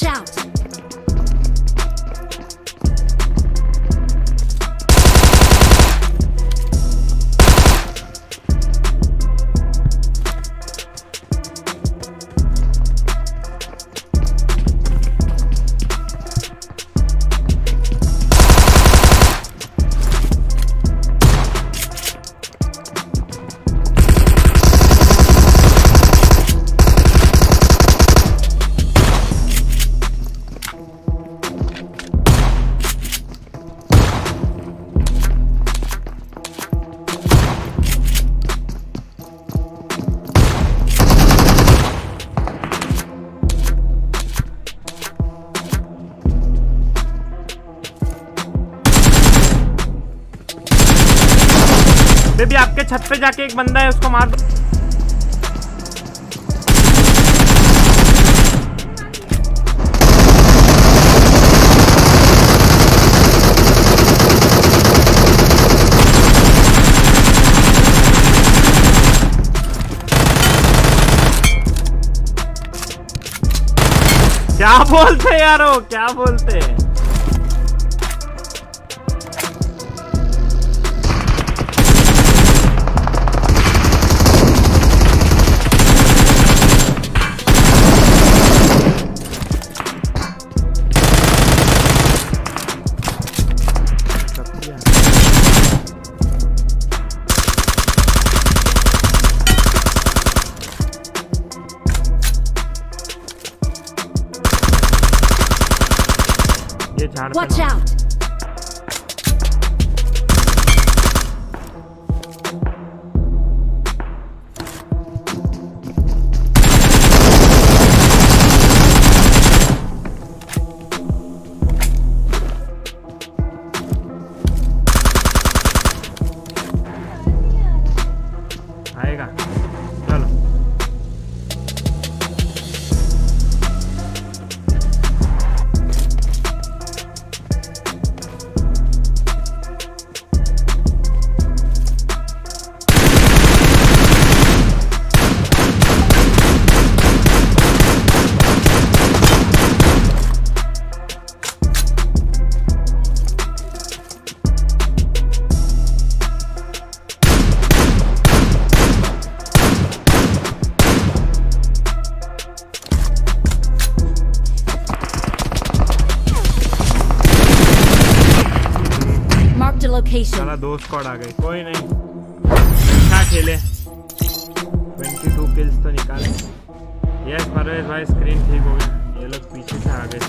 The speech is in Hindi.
Watch out! बेबी, आपके छत पे जाके एक बंदा है, उसको मार दो। क्या बोलते यारो, क्या बोलते? हैं Watch out! Location. सारा दो स्क्वाड आ गए। कोई नहीं। अच्छा खेले? 22 किल्स तो निकाले। यस परवेज भाई स्क्रीन ठीक हो गया। ये लोग पीछे से आ गए।